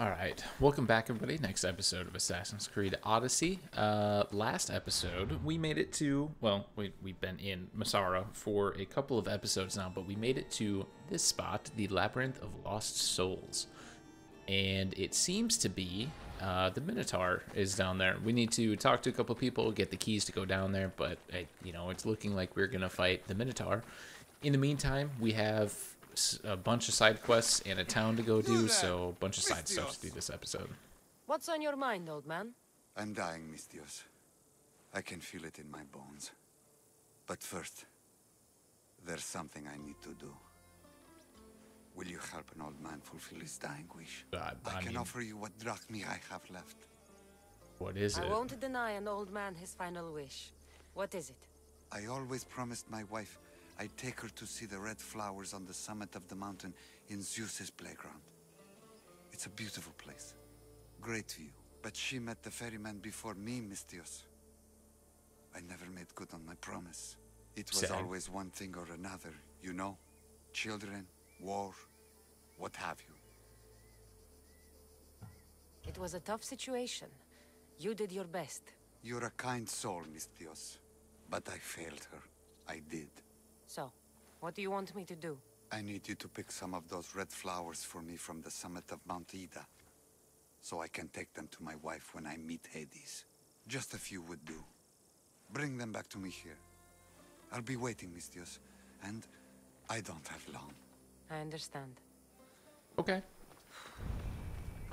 All right, welcome back, everybody. Next episode of Assassin's Creed Odyssey. Uh, last episode, we made it to well, we we've been in Messara for a couple of episodes now, but we made it to this spot, the Labyrinth of Lost Souls, and it seems to be uh, the Minotaur is down there. We need to talk to a couple people, get the keys to go down there, but uh, you know, it's looking like we're gonna fight the Minotaur. In the meantime, we have a bunch of side quests and a town to go do, so a bunch of side stuff to do this episode. What's on your mind, old man? I'm dying, Misthios. I can feel it in my bones. But first, there's something I need to do. Will you help an old man fulfill his dying wish? Uh, I, I can mean- offer you what drachmae I have left. What is I it? I won't deny an old man his final wish. What is it? I always promised my wife I'd take her to see the red flowers on the summit of the mountain in Zeus's playground. It's a beautiful place. Great view. But she met the ferryman before me, Misthios. I never made good on my promise. It was Sad. always one thing or another, you know? Children, war, what have you. It was a tough situation. You did your best. You're a kind soul, Misthios. But I failed her. I did. So, what do you want me to do? I need you to pick some of those red flowers for me from the summit of Mount Ida. So I can take them to my wife when I meet Hades. Just a few would do. Bring them back to me here. I'll be waiting, Misthios. And I don't have long. I understand. Okay.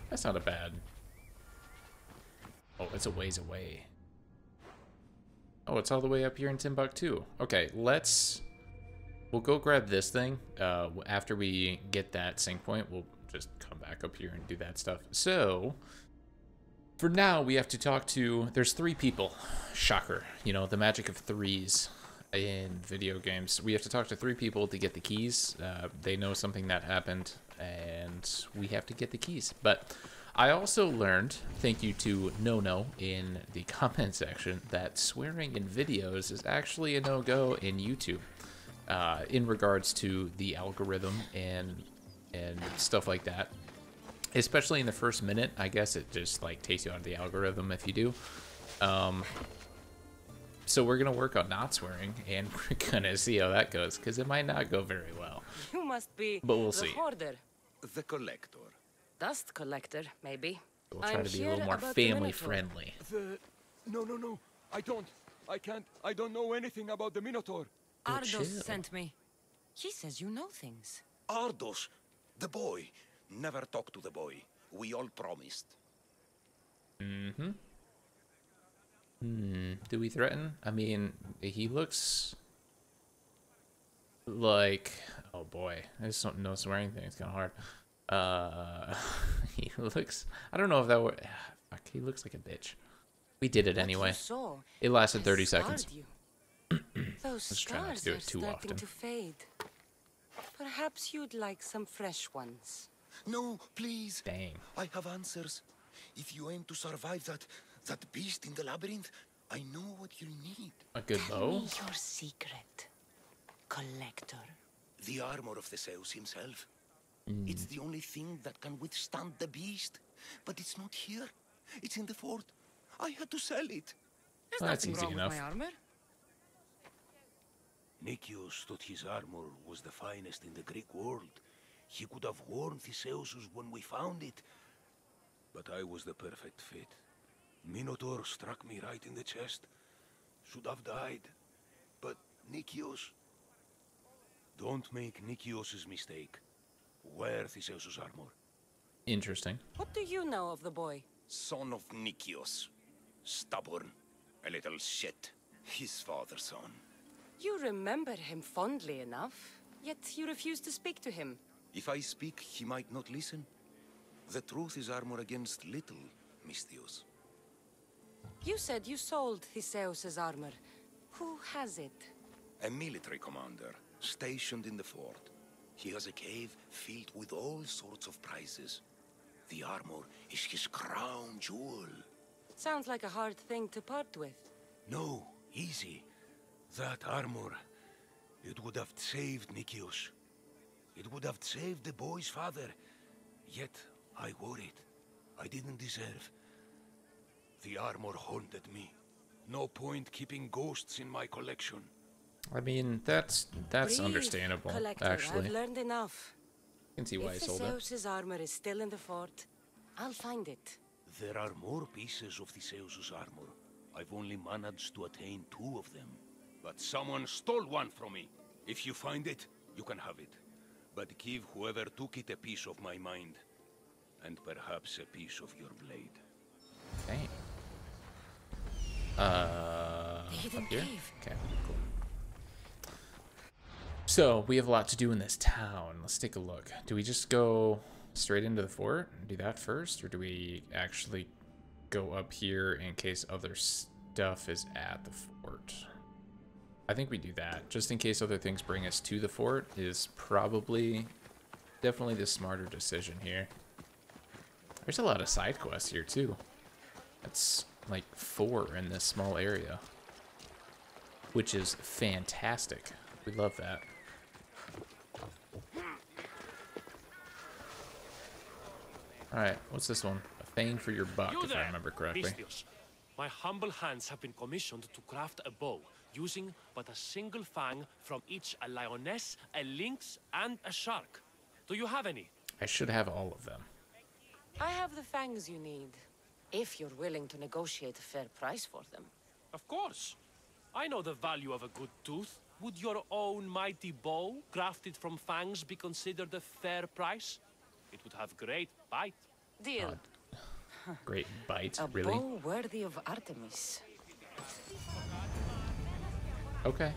That's not a bad. Oh, it's a ways away. Oh, it's all the way up here in Timbuktu. Okay, let's. We'll go grab this thing. Uh, after we get that sync point, we'll just come back up here and do that stuff. So, for now, we have to talk to. There's three people. Shocker. You know, the magic of threes in video games. We have to talk to three people to get the keys. Uh, they know something that happened, and we have to get the keys. But I also learned, thank you to No No in the comment section, that swearing in videos is actually a no go in YouTube. Uh, in regards to the algorithm and and stuff like that, especially in the first minute, I guess it just like takes you out of the algorithm if you do. Um, so we're gonna work on not swearing, and we're gonna see how that goes because it might not go very well. You must be But we'll the see. hoarder. The collector. Dust collector, maybe. We'll try I'm to be a little more about the family friendly. The... No, no, no. I don't. I can't. I don't know anything about the Minotaur. Ardos chill. sent me. He says you know things. Ardos, the boy. Never talk to the boy. We all promised. Mhm. Hmm. Do we threaten? I mean, he looks like oh boy, there's some no swearing thing. It's kind of hard. Uh, he looks. I don't know if that were. Fuck, he looks like a bitch. We did it anyway. It lasted 30 seconds. You. Those Let's try not to scars do are it too starting often. to fade. Perhaps you'd like some fresh ones. No, please. Dang. I have answers. If you aim to survive that that beast in the labyrinth, I know what you need. A good Tell bow. me your secret, collector. The armor of the Zeus himself. Hmm. It's the only thing that can withstand the beast. But it's not here. It's in the fort. I had to sell it. There's Well, that's nothing easy wrong enough. with my armor. Nicias thought his armor was the finest in the Greek world. He could have worn Theseus's when we found it. But I was the perfect fit. Minotaur struck me right in the chest. Should have died. But Nicias... Don't make Nicias' mistake. Wear Theseus's armor. Interesting. What do you know of the boy? Son of Nicias. Stubborn. A little shit. His father's son. You remember him fondly enough, yet you refuse to speak to him. If I speak, he might not listen. The truth is armor against little, Misthios. You said you sold Theseus's armor. Who has it? A military commander, stationed in the fort. He has a cave filled with all sorts of prizes. The armor is his crown jewel. Sounds like a hard thing to part with. No, easy. That armor, it would have saved Nicias. It would have saved the boy's father. Yet I wore it. I didn't deserve. The armor haunted me. No point keeping ghosts in my collection. I mean, that's that's Breathe, understandable, Collector. actually. I've learned enough. I can see why I if sold it. Theseus's armor is still in the fort, I'll find it. There are more pieces of Theseus' armor. I've only managed to attain two of them. But someone stole one from me. If you find it, you can have it. But give whoever took it a piece of my mind. And perhaps a piece of your blade. Dang. Uh, up here? cave. Okay, cool. So, we have a lot to do in this town. Let's take a look. Do we just go straight into the fort and do that first? Or do we actually go up here in case other stuff is at the fort? I think we do that. Just in case other things bring us to the fort is probably definitely the smarter decision here. There's a lot of side quests here too. That's like four in this small area. Which is fantastic. We love that. Alright, what's this one? A fang for your buck, if I remember correctly. Misthios. My humble hands have been commissioned to craft a bow, using but a single fang from each a lioness, a lynx, and a shark. Do you have any? I should have all of them. I have the fangs you need, if you're willing to negotiate a fair price for them. Of course. I know the value of a good tooth. Would your own mighty bow, crafted from fangs, be considered a fair price? It would have great bite. Deal. Great bite, a really? bow worthy of Artemis. Okay.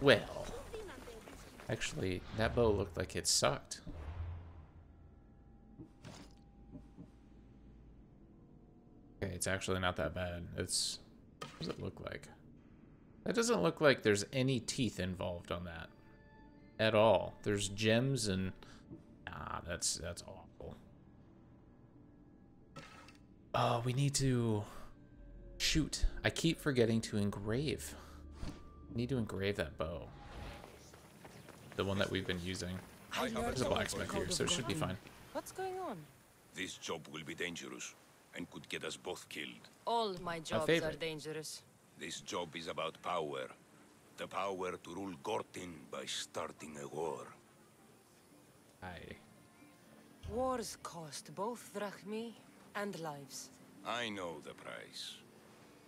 Well. Actually, that bow looked like it sucked. Okay, it's actually not that bad. It's... What does it look like? That doesn't look like there's any teeth involved on that. At all. There's gems and... Nah, that's, that's awful. Oh, we need to... Shoot. I keep forgetting to engrave. Need to engrave that bow. The one that we've been using. I learned There's a blacksmith here, so it should be fine. What's going on? This job will be dangerous, and could get us both killed. All my jobs are dangerous. This job is about power. The power to rule Gortyn by starting a war. Aye. Wars cost both drachmae and lives. I know the price.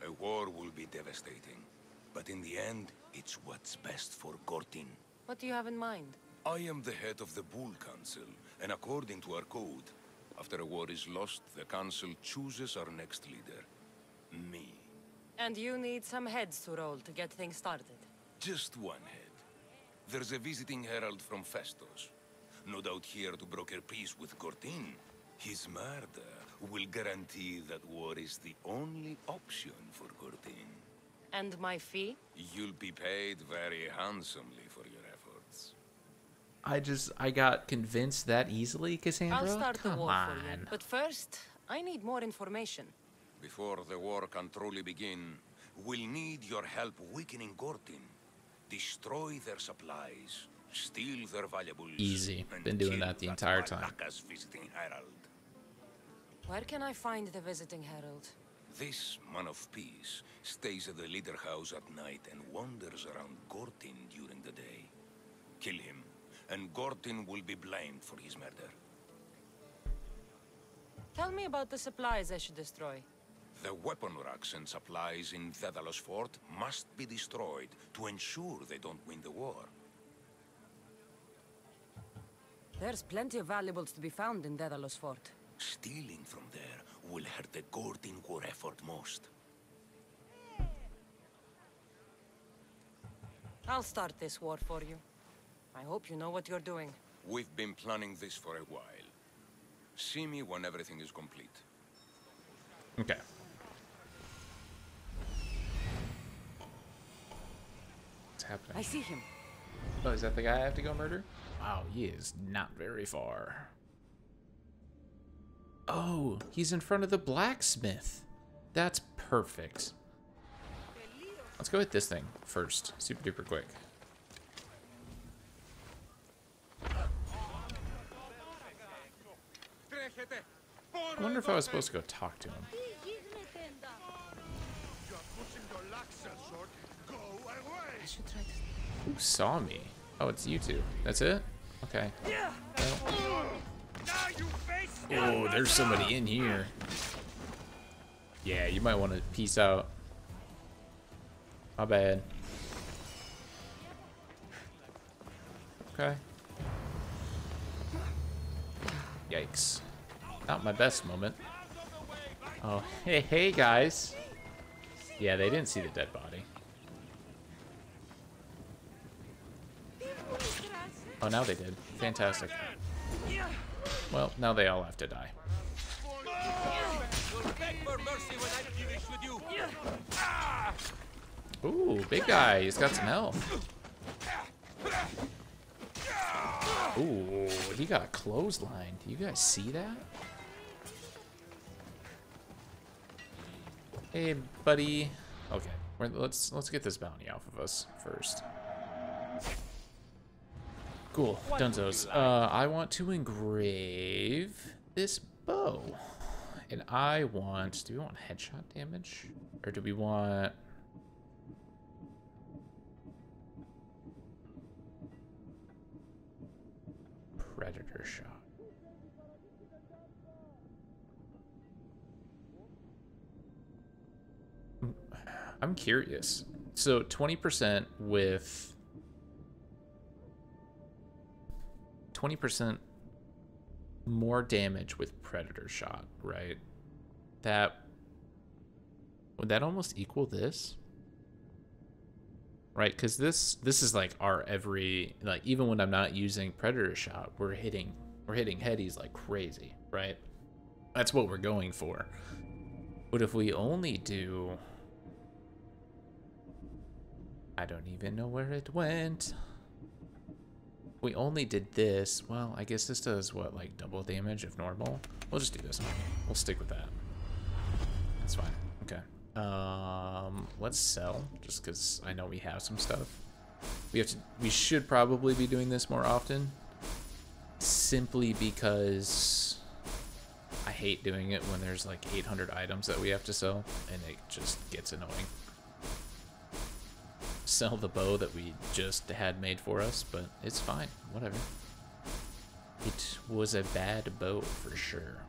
A war will be devastating. But in the end, it's what's best for Gortyn. What do you have in mind? I am the head of the Bull Council, and according to our code, after a war is lost, the Council chooses our next leader. Me. And you need some heads to roll to get things started. Just one head. There's a visiting herald from Phaistos. No doubt here to broker peace with Gortyn. His murder will guarantee that war is the only option for Gortyn. And my fee? You'll be paid very handsomely for your efforts. I just, I got convinced that easily, Cassandra? I'll start Come the war on. for you. But first, I need more information. Before the war can truly begin, we'll need your help weakening Gortyn. Destroy their supplies, steal their valuables. Easy. Been doing that the entire time. Visiting herald. Where can I find the visiting herald? This man of peace stays at the leader house at night and wanders around Gortyn during the day. Kill him, and Gortyn will be blamed for his murder. Tell me about the supplies I should destroy. The weapon racks and supplies in Daedalus Fort must be destroyed to ensure they don't win the war. There's plenty of valuables to be found in Daedalus Fort. Stealing from there will hurt the Gortyn war effort most. I'll start this war for you. I hope you know what you're doing. We've been planning this for a while. See me when everything is complete. Okay. What's happening? I see him. Oh, is that the guy I have to go murder? Wow, he is not very far. Oh, he's in front of the blacksmith. That's perfect. Let's go hit this thing first. Super duper quick. I wonder if I was supposed to go talk to him. I should try to. Who saw me? Oh, it's you two. That's it? Okay. Well. Oh, there's somebody in here. Yeah, you might want to peace out. My bad. Okay. Yikes. Not my best moment. Oh, hey, hey, guys. Yeah, they didn't see the dead body. Oh, now they did. Fantastic. Well, now they all have to die. Ooh, big guy. He's got some health. Ooh, he got a clothesline. Do you guys see that? Hey, buddy. Okay, let's let's get this bounty off of us first. Cool, Dunzos. Uh, I want to engrave this bow, and I want. Do we want headshot damage, or do we want? Predator shot. I'm curious. So 20% with 20% more damage with predator shot, right? That would that almost equal this? Right? Cuz this this is like our every like even when I'm not using predator shot, we're hitting we're hitting headies like crazy, right? That's what we're going for. But if we only do I don't even know where it went. We only did this. Well, I guess this does what, like double damage if normal? We'll just do this. We'll stick with that. That's fine. Okay. Um, let's sell just because I know we have some stuff. We have to. We should probably be doing this more often, simply because I hate doing it when there's like 800 items that we have to sell, and it just gets annoying sell the bow that we just had made for us, but it's fine. Whatever. It was a bad bow for sure.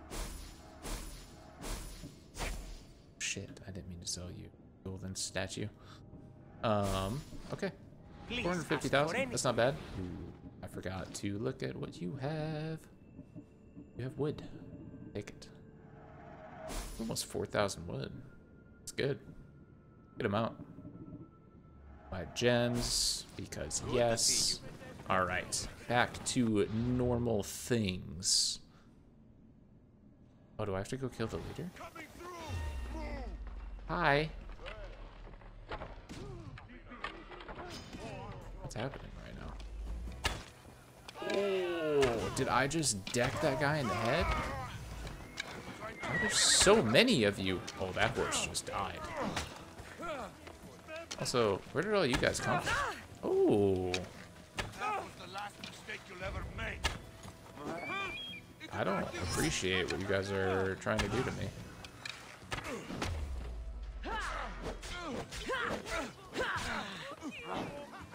Shit, I didn't mean to sell you. Golden statue. Um, okay. 450,000. That's not bad. Ooh, I forgot to look at what you have. You have wood. Take it. Almost 4,000 wood. It's good. Good amount. Buy gems, because yes. Alright, back to normal things. Oh, do I have to go kill the leader? Hi. What's happening right now? Oh, did I just deck that guy in the head? Oh, there's so many of you. Oh, that horse just died. Also, where did all you guys come from? Oh. I don't appreciate what you guys are trying to do to me.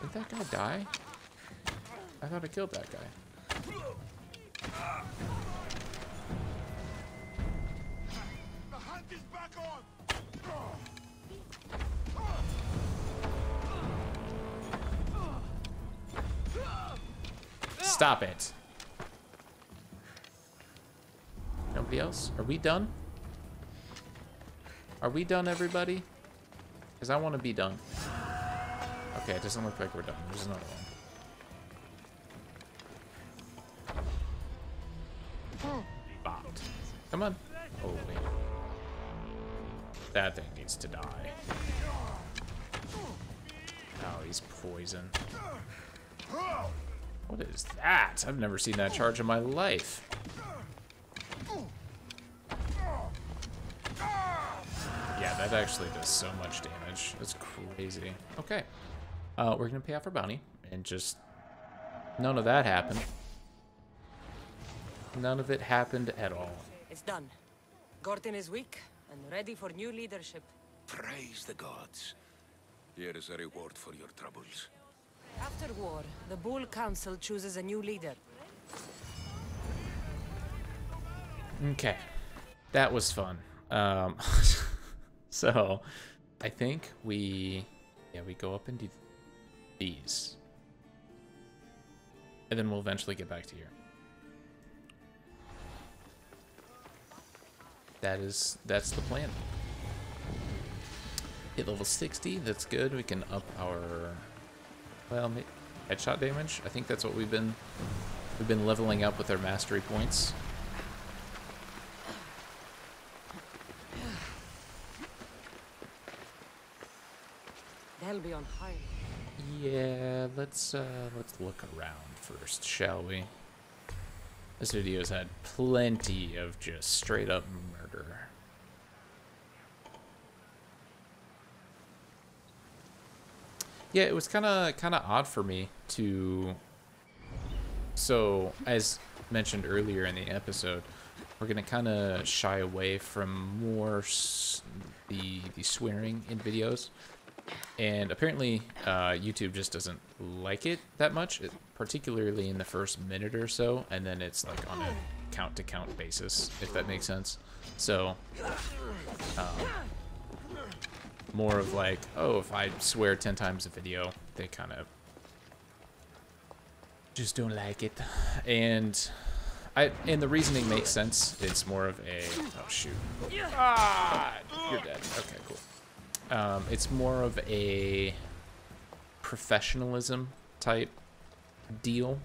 Did that guy die? I thought I killed that guy. Stop it. Nobody else? Are we done? Are we done, everybody? Because I want to be done. Okay, it doesn't look like we're done. There's another one. Bot. Come on. Oh, wait. That thing needs to die. Oh, he's poison. What is that? I've never seen that charge in my life. Yeah, that actually does so much damage. That's crazy. Okay. Uh, we're gonna pay off our bounty and just none of that happened. None of it happened at all. It's done. Gortyn is weak and ready for new leadership. Praise the gods. Here is a reward for your troubles. After war, the Bull Council chooses a new leader. Okay. That was fun. Um, so, I think we, yeah, we go up and do these. And then we'll eventually get back to here. That is, that's the plan. Hit level 60, that's good. We can up our, well, headshot damage. I think that's what we've been, we've been leveling up with our mastery points. They'll be on high. Yeah, let's uh let's look around first, shall we? This video's had plenty of just straight up murder. Yeah, it was kind of kind of odd for me to so as mentioned earlier in the episode, we're to kind of shy away from more the the swearing in videos and apparently uh, YouTube just doesn't like it that much, it- particularly in the first minute or so, and then it's like on a count to count basis, if that makes sense. So, um, more of like, oh, if I swear 10 times a video, they kind of just don't like it. And I and the reasoning makes sense. It's more of a oh shoot. Ah, you're dead. Okay, cool. Um, it's more of a professionalism type deal,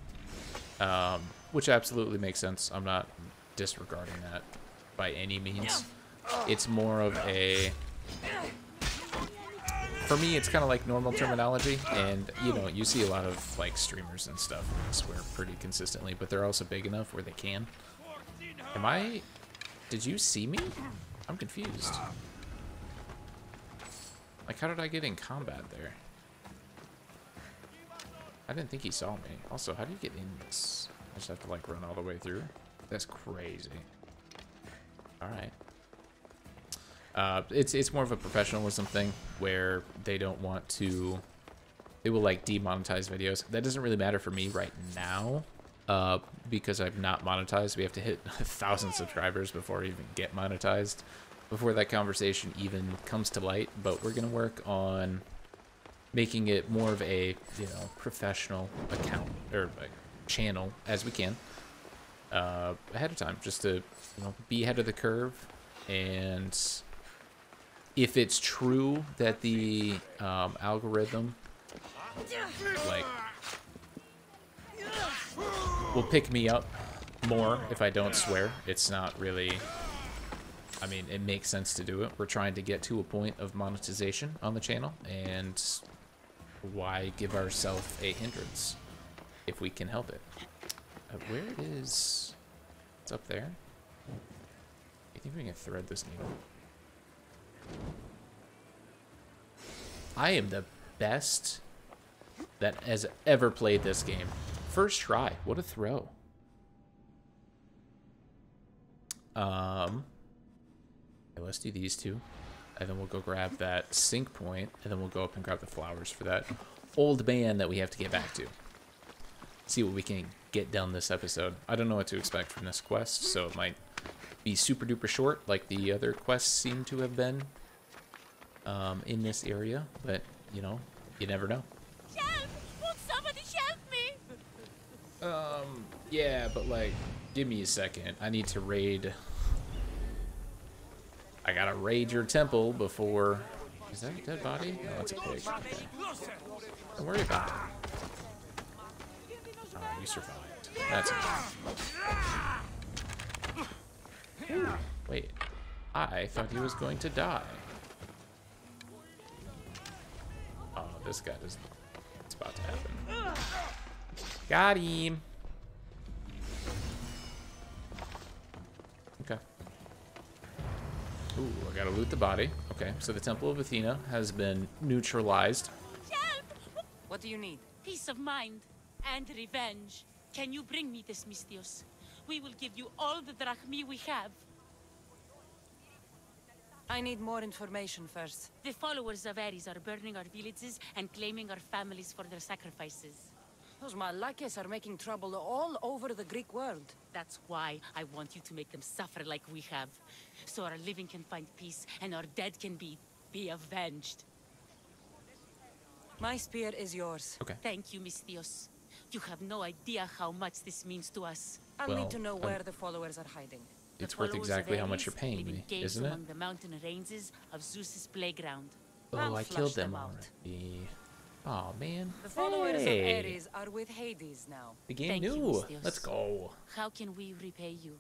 um, which absolutely makes sense. I'm not disregarding that by any means. It's more of a for me, it's kind of like normal terminology, and you know, you see a lot of like streamers and stuff swear pretty consistently, but they're also big enough where they can. Am I? Did you see me? I'm confused. Like, how did I get in combat there? I didn't think he saw me. Also, how do you get in this? I just have to like run all the way through. That's crazy. All right. Uh, it's it's more of a professionalism thing where they don't want to. They will like demonetize videos. That doesn't really matter for me right now, uh, because I'm not monetized. We have to hit a thousand subscribers before we even get monetized, before that conversation even comes to light. But we're gonna work on making it more of a you know professional account or channel as we can uh, ahead of time, just to you know be ahead of the curve and if it's true that the um, algorithm like will pick me up more if I don't swear, it's not really. I mean, it makes sense to do it. We're trying to get to a point of monetization on the channel, and why give ourselves a hindrance if we can help it? Uh, where is? It's up there. You think we can thread this needle? I am the best that has ever played this game. First try. What a throw. Um, let's do these two. And then we'll go grab that sync point, and then we'll go up and grab the flowers for that old man that we have to get back to. See what we can get done this episode. I don't know what to expect from this quest, so it might be super duper short, like the other quests seem to have been um, in this area. But you know, you never know. Help! Won't somebody help me? Um, yeah, but like, give me a second. I need to raid. I gotta raid your temple before. Is that a dead body? No, it's a pig. Okay. Don't worry about it. Oh, you survived. That's it. Wait. I thought he was going to die. Oh, this guy is it's about to happen. Got him. Okay. Ooh, I gotta loot the body. Okay, so the Temple of Athena has been neutralized. Help! What do you need? Peace of mind and revenge. Can you bring me this, Misthios? We will give you all the drachmae we have. I need more information first. The followers of Ares are burning our villages and claiming our families for their sacrifices. Those Malakes are making trouble all over the Greek world. That's why I want you to make them suffer like we have. So our living can find peace and our dead can be... be avenged. My spear is yours. Okay. Thank you, Misthios. You have no idea how much this means to us. I'll Well, need to know um, where the followers are hiding. The It's worth exactly how much you're paying me, isn't it? among the mountain ranges of Zeus's playground. Oh, I'll I killed them them already. Oh man. The followers Hey. of Ares are with Hades now. The game Thank you, knew. Misthios. Let's go. How can we repay you?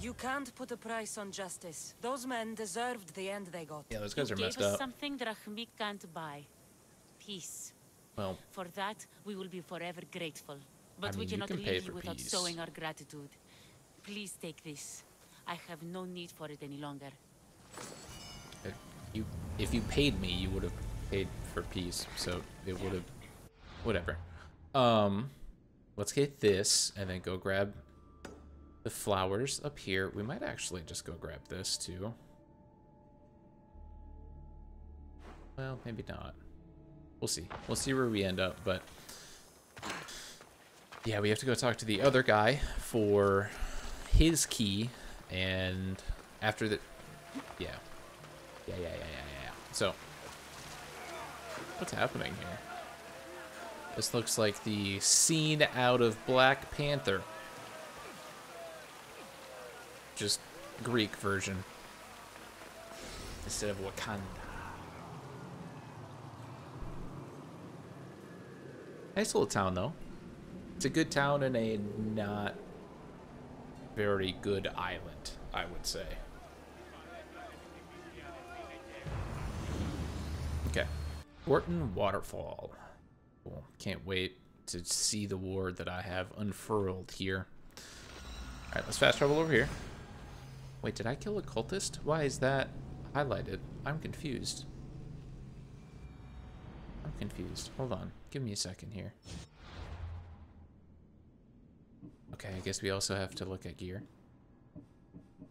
You can't put a price on justice. Those men deserved the end they got. Yeah, those guys you are gave messed us up. something Drachmik can't buy. Peace. Well, For that, we will be forever grateful. But we mean, you cannot can leave you without peace. showing our gratitude. Please take this. I have no need for it any longer. if you if you paid me, you would have paid for peace. So it would have whatever. Um let's get this and then go grab the flowers up here. We might actually just go grab this too. Well, maybe not. We'll see. We'll see where we end up, but yeah, we have to go talk to the other guy for his key and after the yeah. Yeah, yeah, yeah, yeah, yeah. So, what's happening here? This looks like the scene out of Black Panther. Just Greek version. Instead of Wakanda. Nice little town, though. It's a good town and a not very good island, I would say. Okay. Orton Waterfall. Cool. Can't wait to see the war that I have unfurled here. Alright, let's fast travel over here. Wait, did I kill a cultist? Why is that highlighted? I'm confused. I'm confused. Hold on. Give me a second here. Okay, I guess we also have to look at gear.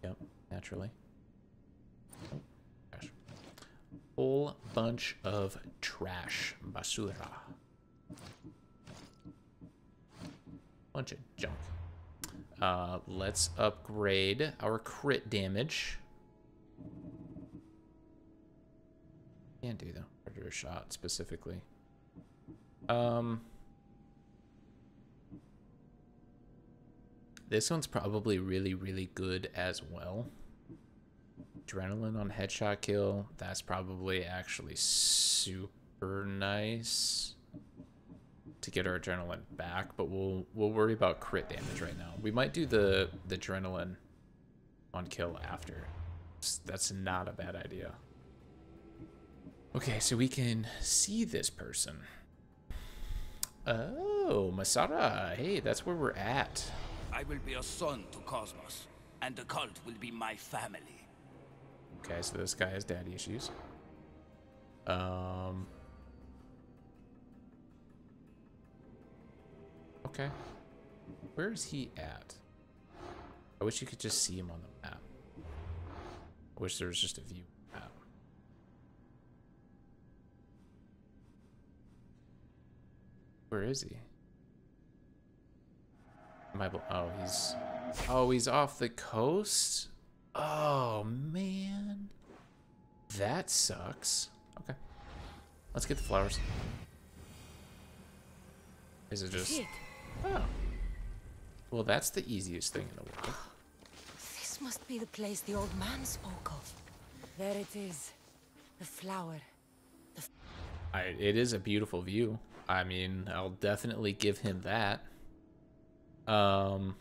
Yep, naturally. Gosh whole bunch of trash. Basura. Bunch of junk. Uh, let's upgrade our crit damage. Can't do the shot specifically. Um, this one's probably really, really good as well adrenaline on headshot kill. That's probably actually super nice to get our adrenaline back, but we'll we'll worry about crit damage right now. We might do the the adrenaline on kill after. That's not a bad idea. Okay, so we can see this person. Oh, Messara. Hey, that's where we're at. I will be a son to Kosmos, and the cult will be my family. Okay, so this guy has daddy issues. Um. Okay. Where is he at? I wish you could just see him on the map. I wish there was just a view map. Where is he? Bl- oh, he's oh, he's off the coast. Oh man, that sucks. Okay, let's get the flowers. Is it just? Oh. Well, that's the easiest thing in the world. This must be the place the old man spoke of. There it is. The flower. I, it is a beautiful view. I mean, I'll definitely give him that. Um,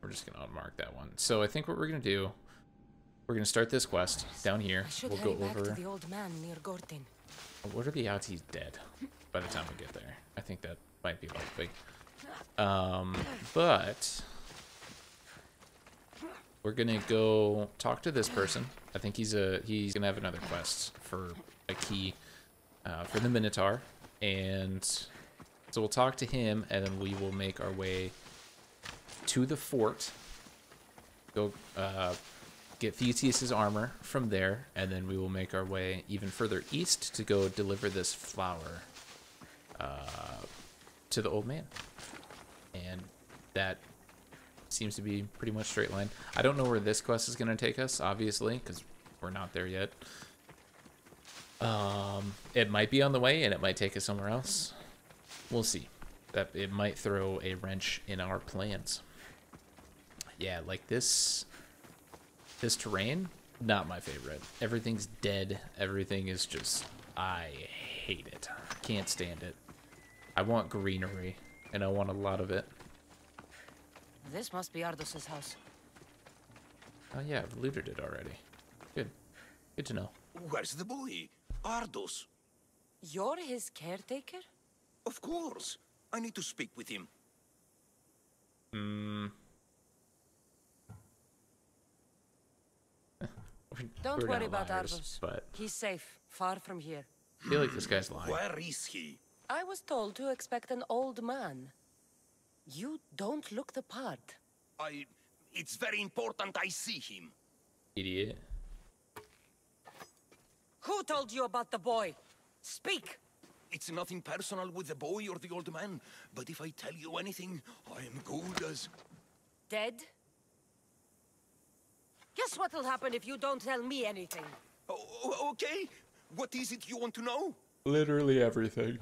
we're just gonna unmark that one. So I think what we're gonna do, we're gonna start this quest down here. We'll go over. to the old man near Gortyn. What are the odds he's dead by the time we get there? I think that might be likely. Um, but we're gonna go talk to this person. I think he's a he's gonna have another quest for a key uh, for the Minotaur, and so we'll talk to him, and then we will make our way to the fort go uh, get Theseus's armor from there, and then we will make our way even further east to go deliver this flower uh, to the old man. And that seems to be pretty much straight line. I don't know where this quest is going to take us, obviously, because we're not there yet. Um, it might be on the way, and it might take us somewhere else. We'll see. That it might throw a wrench in our plans. Yeah, like this. This terrain, not my favorite. Everything's dead. Everything is just. I hate it. Can't stand it. I want greenery, and I want a lot of it. This must be Ardos's house. Oh yeah, I've looted it already. Good. Good to know. Where's the boy? Ardos. You're his caretaker? Of course. I need to speak with him. Hmm. Don't We're worry about liars, Ardos. But He's safe, far from here. I feel like this guy's lying. Where is he? I was told to expect an old man. You don't look the part. I... It's very important I see him. Idiot. Who told you about the boy? Speak! It's nothing personal with the boy or the old man, but if I tell you anything, I am good as... Dead? Guess what'll happen if you don't tell me anything? Oh, oh, okay. What is it you want to know? Literally everything.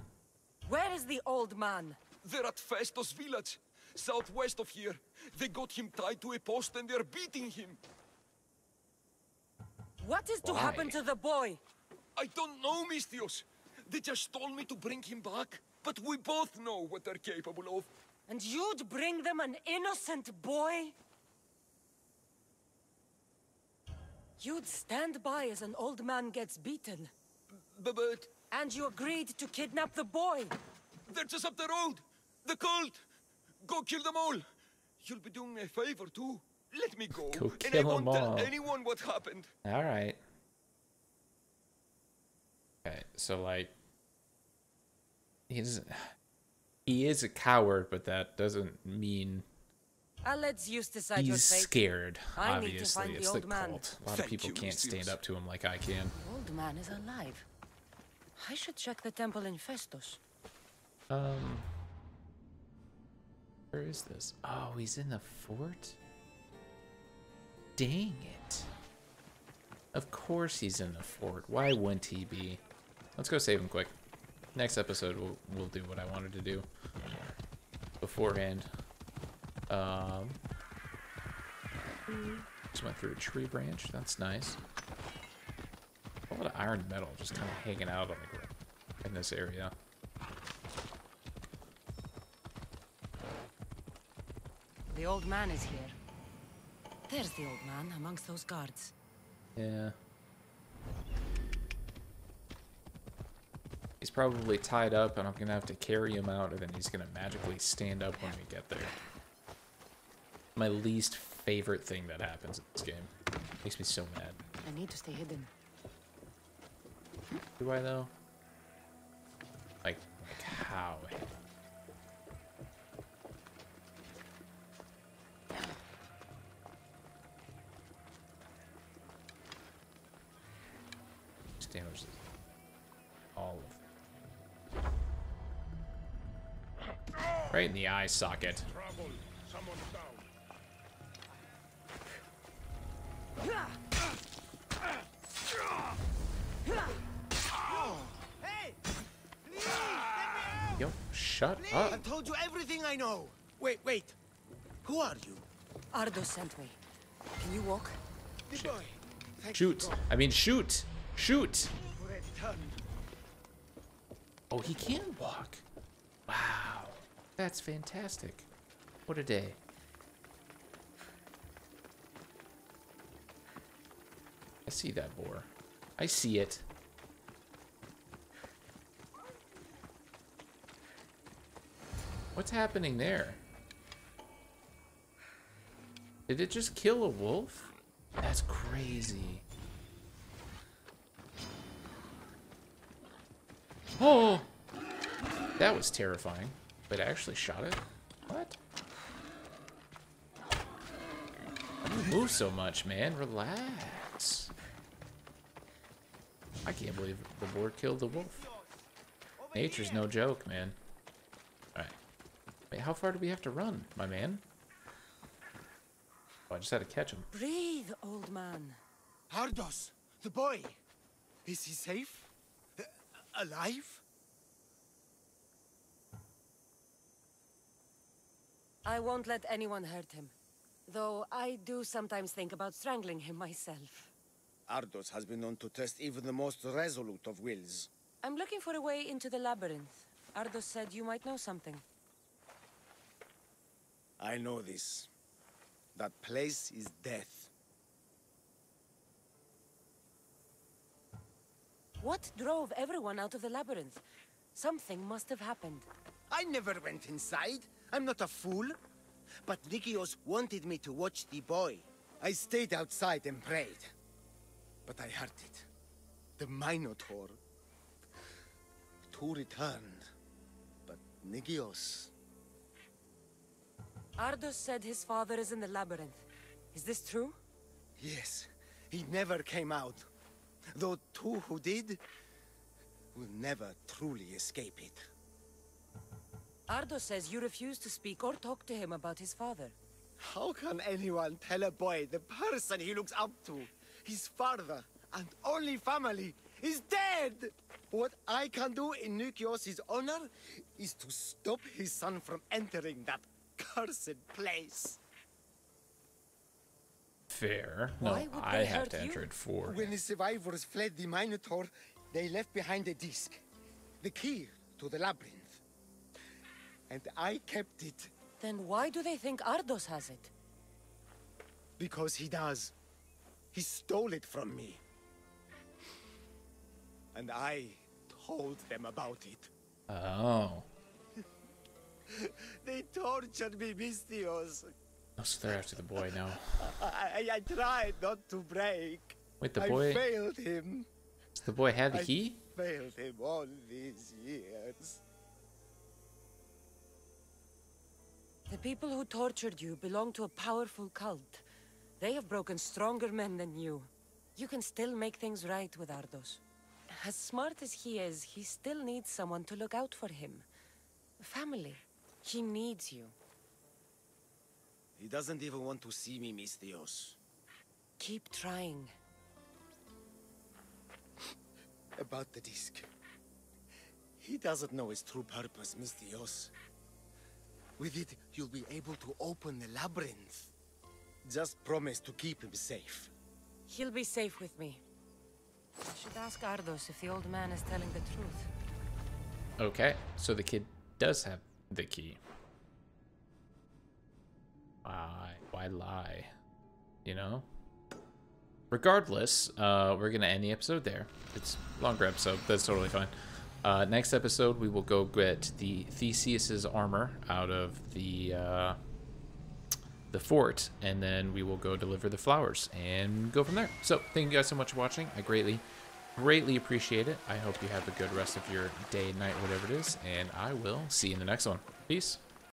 Where is the old man? They're at Phaistos village, southwest of here. They got him tied to a post and they're beating him. What is to Why? happen to the boy? I don't know, Misthios. They just told me to bring him back. But we both know what they're capable of. And you'd bring them an innocent boy? You'd stand by as an old man gets beaten. But, but And you agreed to kidnap the boy. they're just up the road. The cult. Go kill them all. You'll be doing me a favor, too. Let me go. Go and I kill won't 'em tell all. anyone what happened. All right. Okay, so like, he's he is a coward, but that doesn't mean I'll let Zeus decide he's scared. I need to obviously, find the it's old the man. cult. A lot of people you, can't stand up to him like I can. The Old man is alive. I should check the temple in Phaistos. Um, where is this? Oh, he's in the fort. Dang it! Of course he's in the fort. Why wouldn't he be? Let's go save him quick. Next episode, we'll we'll do what I wanted to do beforehand. Um, just went through a tree branch. That's nice. A lot of iron metal just kind of hanging out on the ground in this area. The old man is here. There's the old man amongst those guards. Yeah. Probably tied up, and I'm gonna have to carry him out, and then he's gonna magically stand up when we get there. My least favorite thing that happens in this game. Makes me so mad. I need to stay hidden. Do I though? Like, like how? Just Right in the eye socket. Trouble. Someone's. Yo, shut I up. told you everything I know. Wait, wait. Who are you? Ardo sent me. Can you walk? The Shoot. I mean, shoot. Shoot. for a return. Oh, he can walk. Wow. That's fantastic. What a day. I see that boar. I see it. What's happening there? Did it just kill a wolf? That's crazy. Oh! That was terrifying. But I actually shot it? What? What are you move so much, man. Relax. I can't believe the boar killed the wolf. Nature's no joke, man. Alright. Wait, how far do we have to run, my man? Oh, I just had to catch him. Breathe, old man. Ardos, the boy. Is he safe? Uh, alive? I won't let anyone hurt him. Though I do sometimes think about strangling him myself. Ardos has been known to test even the most resolute of wills. I'm looking for a way into the labyrinth. Ardos said you might know something. I know this. That place is death. What drove everyone out of the labyrinth? Something must have happened. I never went inside. I'm not a fool. But Nikios wanted me to watch the boy. I stayed outside and prayed. But I heard it. The Minotaur. Two returned. But Nikios... Ardos said his father is in the labyrinth. Is this true? Yes. He never came out. Though two who did... will never truly escape it. Ardos says you refuse to speak or talk to him about his father. How can anyone tell a boy the person he looks up to, his father and only family, is dead? What I can do in Nikios' honor is to stop his son from entering that cursed place. Fair. No, Why would I have hurt to you? enter it for When the survivors fled the Minotaur, they left behind a disc, the key to the labyrinth. And I kept it Then why do they think Ardos has it? because he does. He stole it from me. And I told them about it. Oh. They tortured me, Misthios. Oh, so they're after the boy now. I, I, I tried not to break. Wait, the boy... I failed him. Does the boy have the I key? failed him all these years. The people who tortured you belong to a powerful cult. They have broken stronger men than you. You can still make things right with Ardos. As smart as he is, he still needs someone to look out for him. Family. He needs you. He doesn't even want to see me, Misthios. Keep trying. About the disc. He doesn't know his true purpose, Misthios. With it, you'll be able to open the labyrinth. Just promise to keep him safe. He'll be safe with me. I should ask Ardos if the old man is telling the truth. Okay, so the kid does have the key. Why? Why lie? You know? Regardless, uh, we're going to end the episode there. It's a longer episode. That's totally fine. Uh, next episode, we will go get the Theseus's armor out of the uh, the fort, and then we will go deliver the flowers and go from there. So, thank you guys so much for watching. I greatly, greatly appreciate it. I hope you have a good rest of your day, night, whatever it is, and I will see you in the next one. Peace.